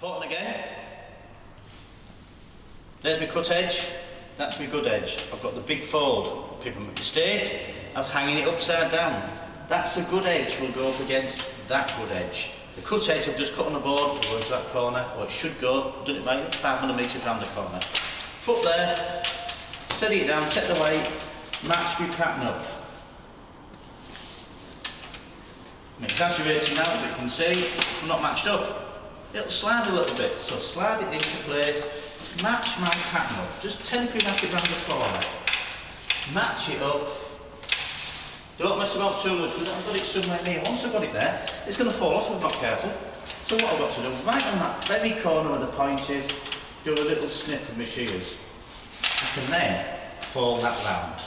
Important again. There's my cut edge, that's my good edge. I've got the big fold. People make a mistake of hanging it upside down. That's a good edge will go up against that good edge. The cut edge I've just cut on the board, go into that corner, or it should go, I've done it by 500 metres around the corner. Foot there, steady it down, check the weight, match my pattern up. I'm exaggerating now, but you can see I'm not matched up. It'll slide a little bit, so slide it into place, match my pattern up, just temporary match it round the corner. Match it up, don't mess about too much because I've got it somewhere near. Once I've got it there, it's going to fall off if I'm not careful. So what I've got to do, right on that very corner where the point is, do a little snip of my shears. I can then fold that round.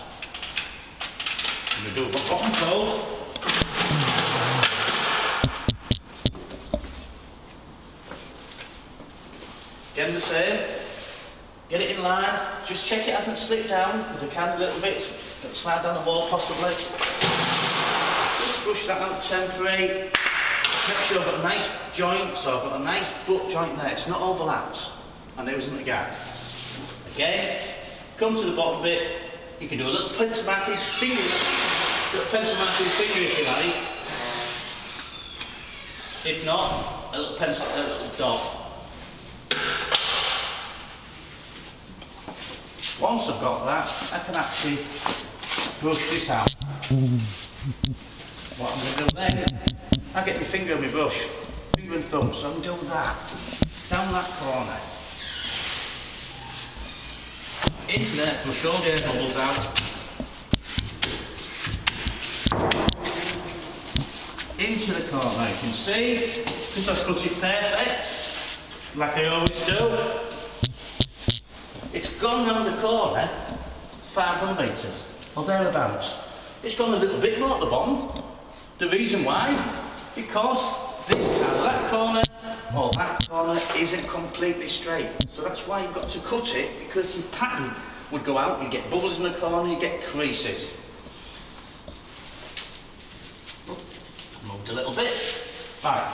I'm going to do a bottom fold. Again the same. Get it in line. Just check it hasn't slipped down because it can a little bit. It'll slide down the wall possibly. Just push that out temporary. Make sure I've got a nice joint, so I've got a nice butt joint there. It's not overlapped. And there isn't a gap. Again, come to the bottom bit. You can do a little pencil back his finger. Little pencil his finger if you like. If not, a little pencil, a little dot. Once I've got that, I can actually brush this out. what I'm going to do then, I get my finger on my brush, finger and thumb, so I'm doing that, down that corner. Into there, brush all the air bubbles out. Into the corner, you can see, because I've cut it perfect, like I always do. It's gone round the corner 500 metres, or thereabouts. It's gone a little bit more at the bottom. The reason why? Because this side that corner or that corner isn't completely straight. So that's why you've got to cut it, because your pattern would go out, you get bubbles in the corner, you get creases. Moved a little bit. Right,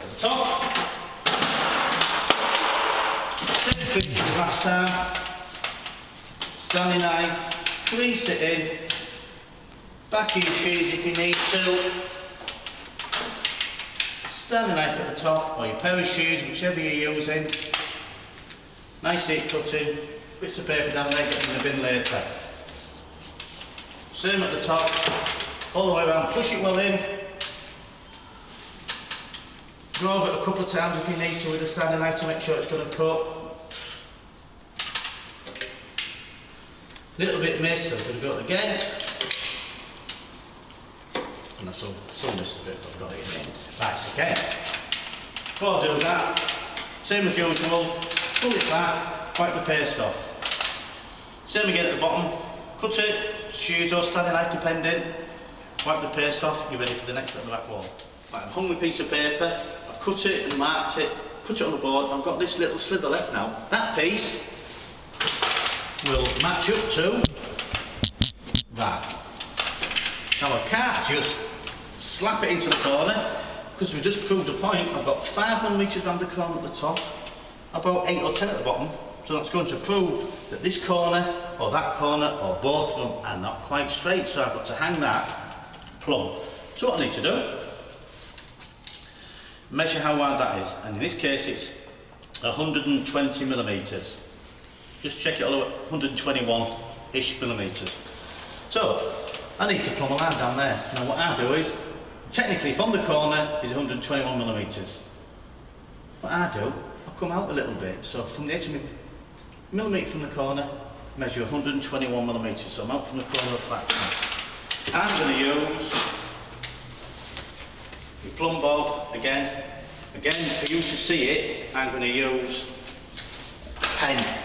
at the top, Slipping last time. Standing knife. Release it in. Back in shoes if you need to. Standing knife at the top or your pair of shoes, whichever you're using. Nice deep cutting. Bits of paper down there, get in the bin later. Same at the top. All the way around. Push it well in. Go over it a couple of times if you need to with a standing knife to make sure it's going to cut. Little bit missed, so I'm going to go again. And I've still, still missed a bit, but I've got it in. Right, okay. Before I do that, same as usual, pull it back, wipe the paste off. Same again at the bottom, cut it, shoes or Stanley knife depending, wipe the paste off, you're ready for the next bit of the back wall. Right, I've hung my piece of paper, I've cut it and marked it, put it on the board, I've got this little slither left now. That piece will match up to that. Now I can't just slap it into the corner because we just proved a point. I've got 500 metres around the corner at the top, about 8 or 10 at the bottom. So that's going to prove that this corner or that corner or both of them are not quite straight. So I've got to hang that plumb. So what I need to do, measure how wide that is. And in this case it's 120 millimetres. Just check it all over 121-ish millimetres. So, I need to plumb a line down there. Now what I do is, technically from the corner is 121 millimetres. What I do, I come out a little bit. So from the edge of me, millimetre from the corner, measure 121 millimetres. So I'm out from the corner of fraction. I'm going to use the plumb bob again. Again, for you to see it, I'm going to use a pen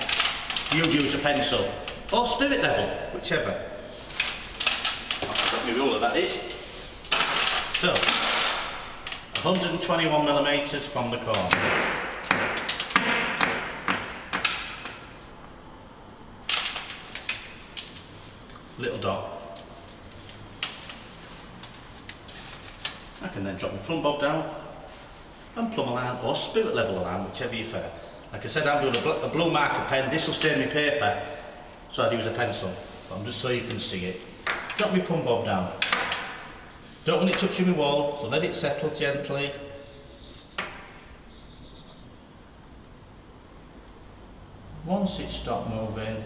you'd use a pencil or spirit level, whichever. I've got my ruler, that is. So, 121 millimetres from the corner. Little dot. I can then drop my plumb bob down and plumb line or spirit level line, whichever you prefer. Like I said, I'm doing a, bl a blue marker pen. This will stain my paper, so I'd use a pencil. But I'm just so you can see it. Drop my plumb bob down. Don't want it touching my wall, so let it settle gently. Once it's stopped moving,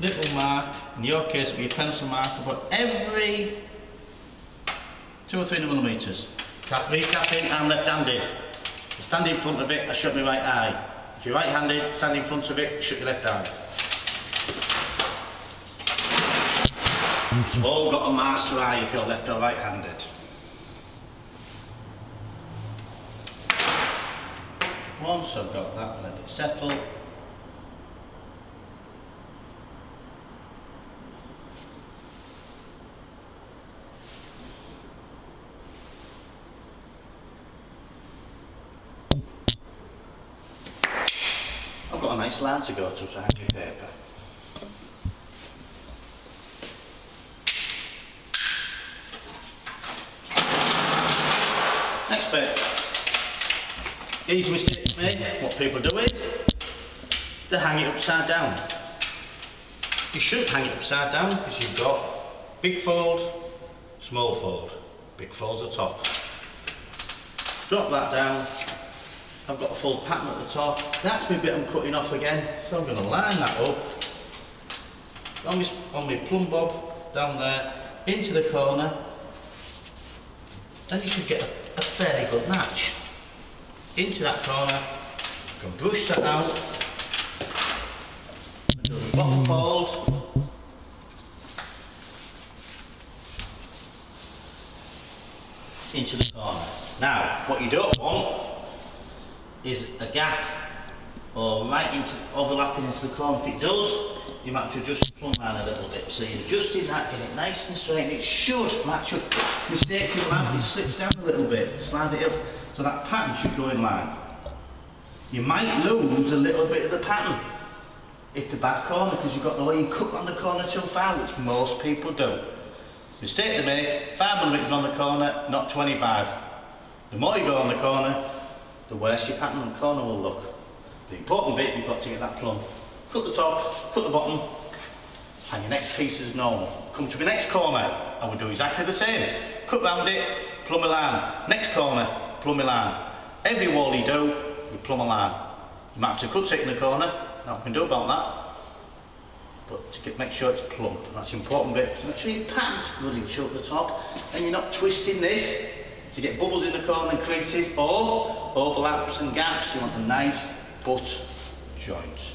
little mark, in your case it'll be a pencil marker, but every two or three millimetres. Cap recapping, I'm left-handed. Stand in front of it, I shut my right eye. If you're right-handed, stand in front of it, shut your left eye. You've all got a master eye if you're left or right-handed. Once I've got that, let it settle. Nice line to go to to hang your paper. Next bit. Easy mistake to make. What people do is to hang it upside down. You shouldn't hang it upside down because you've got big fold, small fold. Big fold's the top. Drop that down. I've got a full pattern at the top. That's my bit I'm cutting off again. So I'm going to line that up on my, on my plumb bob down there into the corner. Then you should get a, a fairly good match into that corner, you can brush that out, do the bottom fold, into the corner. Now, what you don't want is a gap or right into overlapping into the corner. If it does, you might have to adjust the plumb line a little bit. So you're adjusting that, get it nice and straight, and it should match up. Mistake you have, it slips down a little bit, slide it up. So that pattern should go in line. You might lose a little bit of the pattern if the bad corner, because you've got the way you cut on the corner too far, which most people do. Mistake they make, 5 millimetres on the corner, not 25. The more you go on the corner, the worse your pattern the corner will look. The important bit, you've got to get that plumb. Cut the top, cut the bottom, and your next piece is normal. Come to the next corner, and we'll do exactly the same. Cut round it, plumb a line. Next corner, plumb a line. Every wall you do, you plumb a line. You might have to cut it in the corner, now we can do about that. But to get, make sure it's plumb, that's the important bit. So make sure your pattern's running true at the top, and you're not twisting this to get bubbles in the corner and creases, or overlaps and gaps. You want a nice butt joint.